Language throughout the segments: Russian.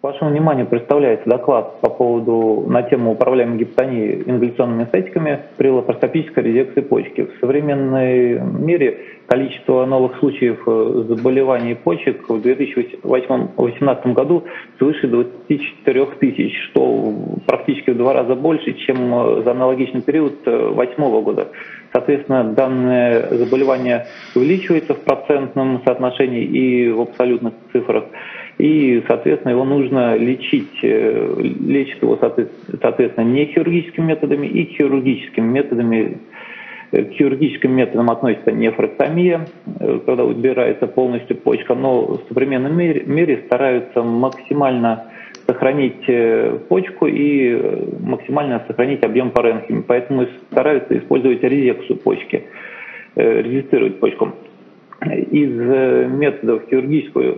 Вашему вниманию представляется доклад по поводу на тему управляемой гипотонии ингаляционными статиками при лапароскопической резекции почки. В современном мире количество новых случаев э, заболеваний почек в 2018 году свыше 24 тысяч, что практически в два раза больше, чем э, за аналогичный период 2008 э, года. Соответственно, данное заболевание увеличивается в процентном соотношении и в абсолютных цифрах и, соответственно, его нужно лечить. Э, лечит его, соответственно, не хирургическими методами и хирургическими методами. К хирургическим методам относится нефректомия, э, когда убирается полностью почка, но в современном мире, мире стараются максимально сохранить э, почку и максимально сохранить объем паренхимии. Поэтому стараются использовать резекцию почки, резистировать почку. Из методов хирургического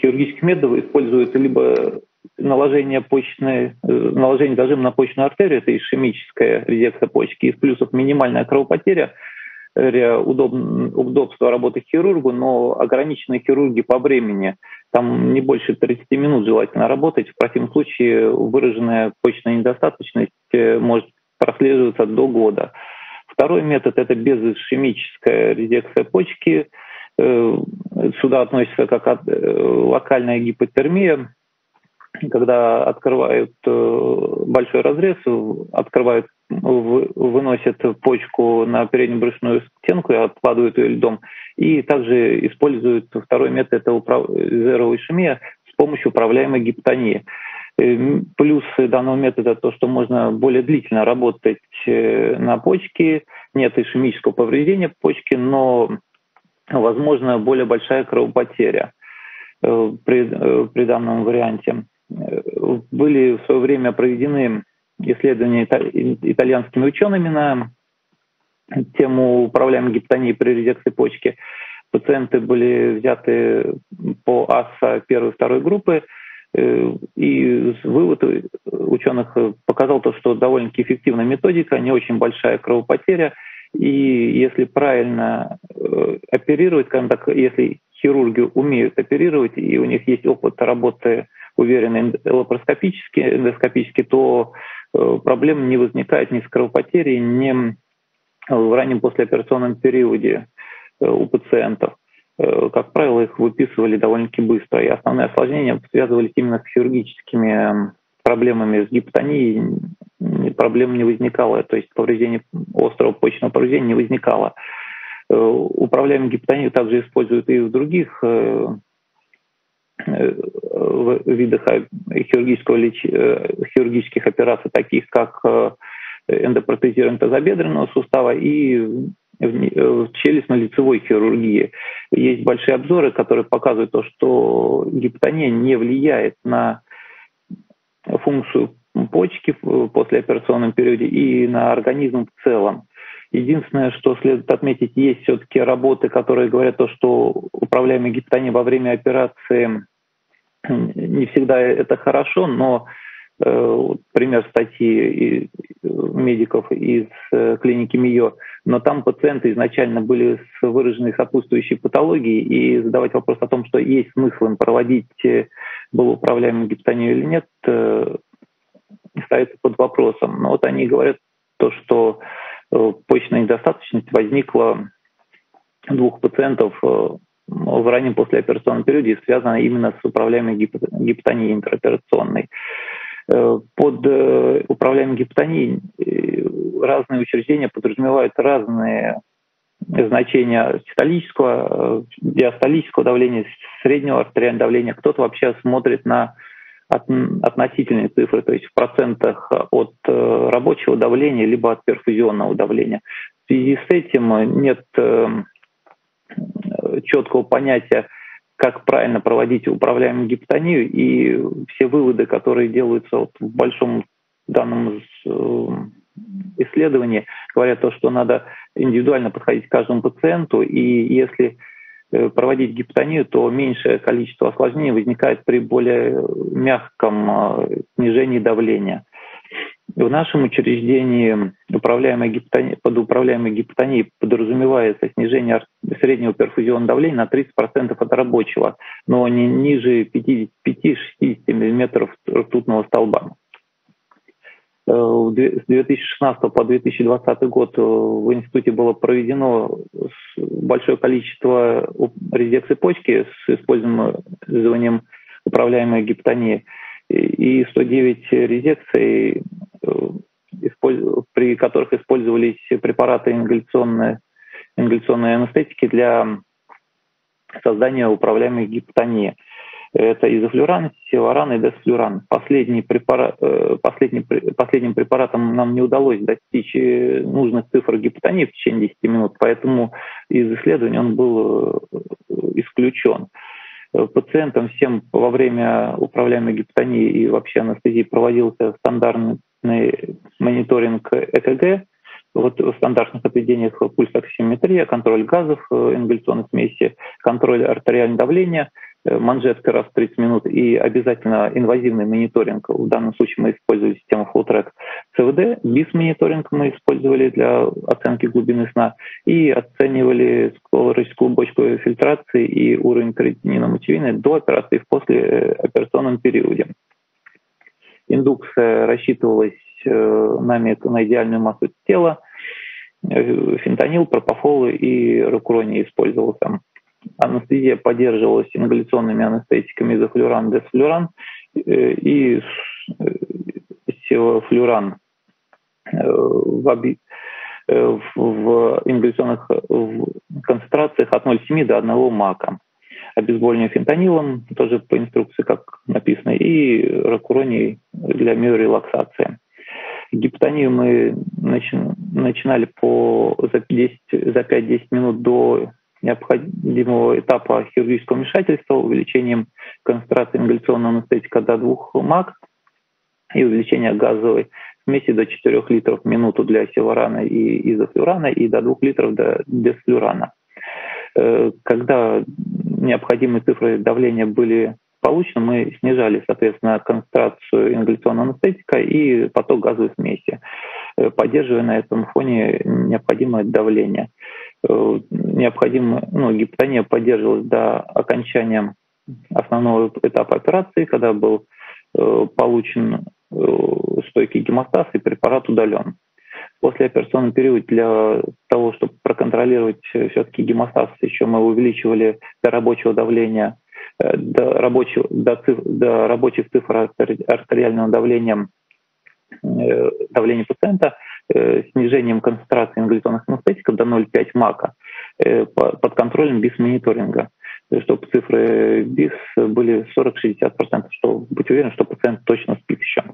хирургических методов используется либо наложение почечной, э, наложение зажима на почечную артерию, это ишемическая резекция почки, из плюсов минимальная кровопотеря, удоб, удобство работы хирургу, но ограниченные хирурги по времени. Там не больше 30 минут желательно работать. В противном случае выраженная почечная недостаточность э, может прослеживаться до года. Второй метод – это безишемическая резекция почки – Э, сюда относится как э, локальная гипотермия, когда открывают э, большой разрез, открывают, выносят почку на переднюю брюшную стенку и откладывают ее льдом. И также используют второй метод, это зероишемия с помощью управляемой гипотонии. Плюсы данного метода то, что можно более длительно работать на почке, нет ишемического повреждения почки, но возможно более большая кровопотеря э, при, э, при данном варианте. Э, были в свое время проведены исследования итальянскими учеными на тему управляемой гипотонии при резекции почки. Пациенты были взяты по АСА первой и второй группы, и вывод ученых показал то, что довольно-таки эффективная методика, не очень большая кровопотеря – и если правильно э, оперировать, скажем так, если хирурги умеют оперировать, и у них есть опыт работы уверенно лапароскопически, эндоскопически, то э, проблем не возникает ни с кровопотерей, ни в раннем послеоперационном периоде э, у пациентов. Как правило, их выписывали довольно-таки быстро, и основные осложнения связывались именно с хирургическими проблемами, с гипотонией, проблем не возникало, то есть повреждение острого почечного повреждения не возникало. Э, управляемую гипотонию также используют и в других э, э, видах хирургического леч... хирургических операций, таких как эндопротезирование тазобедренного сустава и в челюстно-лицевой хирургии. Есть большие обзоры, которые показывают то, что гипотония не влияет на функцию почки в послеоперационном периоде и на организм в целом. Единственное, что следует отметить, есть все-таки работы, которые говорят то, что управляемая гипотония во время операции не всегда это хорошо, но э, пример статьи медиков из э, клиники МИО, но там пациенты изначально были с выраженной сопутствующей патологией, и задавать вопрос о том, что есть смысл им проводить э, было управляемую гипотонию или нет, э, ставится под вопросом. Но вот они говорят то, что э, почечная недостаточность возникла двух пациентов э, в раннем послеоперационном периоде и связана именно с управляемой гипотонией интероперационной. Под управляемой гипотонией разные учреждения подразумевают разные значения систолического, диастолического давления, среднего артериального давления. Кто-то вообще смотрит на относительные цифры, то есть в процентах от э, рабочего давления либо от перфузионного давления. В связи с этим нет э, четкого понятия, как правильно проводить управляемую гипотонию, и все выводы, которые делаются вот в большом данном э, исследовании, говорят то, что надо индивидуально подходить к каждому пациенту, и если Э, проводить гипотонию, то меньшее количество осложнений возникает при более мягком э, снижении давления. В нашем учреждении управляемой гипотония, под управляемой гипотонией подразумевается снижение среднего перфузионного давления на 30% от рабочего, но не ниже 55-60 мм ртутного столба. Э, с 2016 по 2020 год э, в институте было проведено большое количество резекций почки с использованием управляемой гипотонии и 109 резекций, при которых использовались препараты ингаляционной, ингаляционной анестетики для создания управляемой гипотонии. Это изофлюран, севаран и десфлюран. Последний препарат, э, последний, последним препаратом нам не удалось достичь э, нужных цифр гипотонии в течение 10 минут, поэтому из исследований он был исключен. Э, пациентам всем во время управляемой гипотонии и вообще анестезии проводился стандартный мониторинг ЭКГ, вот в стандартных отведениях пульсоксиметрия, контроль газов, э, ингаляционной смеси, контроль артериального давления – Э, манжетка раз в 30 минут и обязательно инвазивный мониторинг. В данном случае мы использовали систему FlowTrack CVD. BIS-мониторинг мы использовали для оценки глубины сна и оценивали скорость клубочковой фильтрации и уровень креатинина мочевины до операции в послеоперационном периоде. Индукция рассчитывалась э, нами на идеальную массу тела. Э, фентанил, пропофол и рокуроний использовался анестезия поддерживалась ингаляционными анестетиками изофлюран, десфлюран э, и э, севофлюран э, в, в ингаляционных концентрациях от 0,7 до 1 мака. Обезболивание фентанилом, тоже по инструкции, как написано, и ракуроний для миорелаксации. Гипотонию мы начинали по, за, 10, за 5-10 минут до необходимого этапа хирургического вмешательства увеличением концентрации ингаляционного анестетика до 2 МАК и увеличение газовой смеси до 4 литров в минуту для севарана и изофлюрана и до 2 литров до десфлюрана. Э, когда необходимые цифры давления были получены, мы снижали, соответственно, концентрацию ингаляционного анестетика и поток газовой смеси, э, поддерживая на этом фоне необходимое давление. Э, необходимо, ну, гипотония поддерживалась до окончания основного этапа операции, когда был э, получен стойкий гемостаз и препарат удален. После операционного периода для того, чтобы проконтролировать все-таки гемостаз, еще мы увеличивали до рабочего давления, до, рабочего, до, цифр, до рабочих цифр артериального давления давления пациента – Э, снижением концентрации ингаляционных анестетиков до 0,5 мака э, под контролем БИС-мониторинга, чтобы цифры БИС были 40-60%, чтобы быть уверен, что пациент точно спит еще.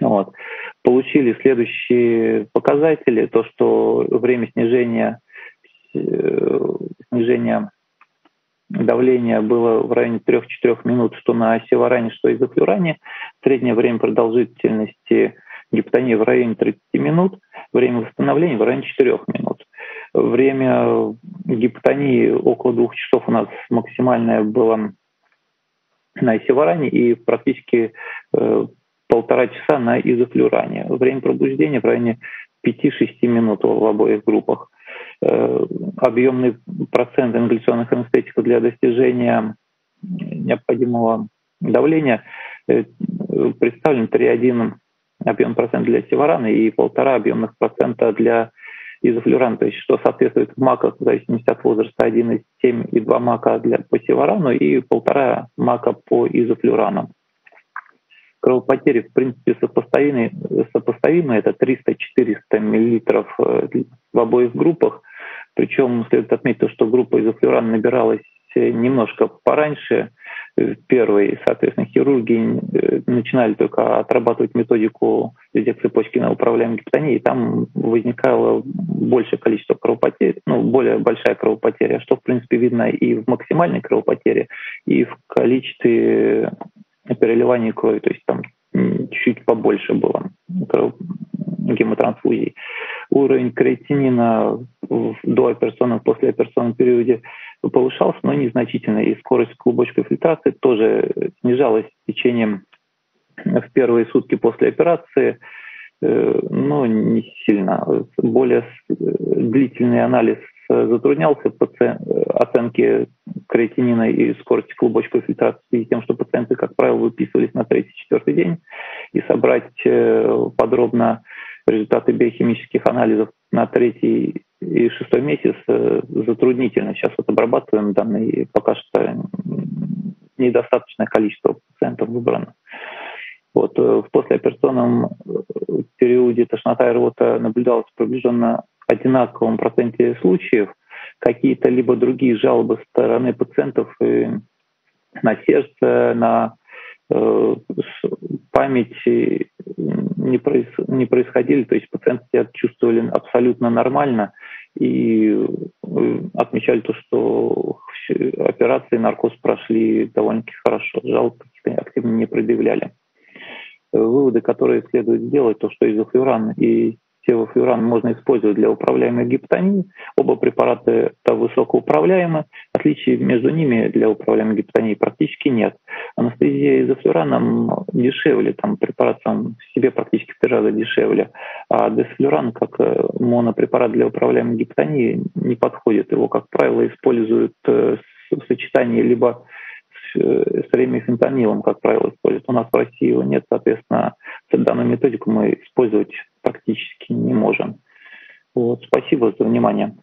Вот. Получили следующие показатели, то, что время снижения, э, снижения давления было в районе 3-4 минут, что на севаране, что и изофлюране. Среднее время продолжительности гипотония в районе 30 минут, время восстановления в районе 4 минут. Время гипотонии около двух часов у нас максимальное было на исеваране и практически э, полтора часа на изофлюране. Время пробуждения в районе 5-6 минут в обоих группах. Э, объемный процент ингаляционных анестетиков для достижения необходимого давления э, представлен 3,1 объем процент для севарана и полтора объемных процента для изофлюрана, то есть что соответствует в маках в зависимости от возраста 1,7 и 2 мака для, по севарану и полтора мака по изофлюрану. Кровопотери, в принципе, сопоставимы, сопоставимы это 300-400 мл э, в обоих группах. Причем следует отметить, что группа изофлюрана набиралась немножко пораньше, первой, соответственно, хирурги э, начинали только отрабатывать методику резекции почки на управляемой гипотонии, и там возникало большее количество кровопотерь, ну, более большая кровопотеря, что, в принципе, видно и в максимальной кровопотере, и в количестве переливания крови, то есть там чуть побольше было гемотрансфузий. Уровень креатинина в дооперационном, послеоперационном периоде повышался, но незначительно. И скорость клубочковой фильтрации тоже снижалась с течением в первые сутки после операции, э, но не сильно. Более длительный анализ затруднялся оценки креатинина и скорости клубочковой фильтрации тем, что пациенты, как правило, выписывались на третий-четвертый день, и собрать подробно результаты биохимических анализов на третий и шестой месяц э, затруднительно. Сейчас вот обрабатываем данные, пока что недостаточное количество пациентов выбрано. Вот, э, в послеоперационном э, периоде тошнота и рвота наблюдалась приближенно одинаковом проценте случаев. Какие-то либо другие жалобы со стороны пациентов на сердце, на память не, проис, не происходили, то есть пациенты себя чувствовали абсолютно нормально и э, отмечали то, что операции наркоз прошли довольно-таки хорошо, жалоб каких-то активно не предъявляли. Э, выводы, которые следует сделать, то, что изофлюран и Севофлюран можно использовать для управляемой гипотонии. Оба препарата это высокоуправляемы. Отличий между ними для управляемой гипотонии практически нет. Анестезия изофлюраном дешевле, там препарат сам в себе практически в три раза дешевле. А десфлюран как э, монопрепарат для управляемой гипотонии не подходит. Его, как правило, используют э, в сочетании либо Э, с ремифентанилом, как правило, используют. У нас в России его нет, соответственно, данную методику мы использовать практически не можем. Вот, спасибо за внимание.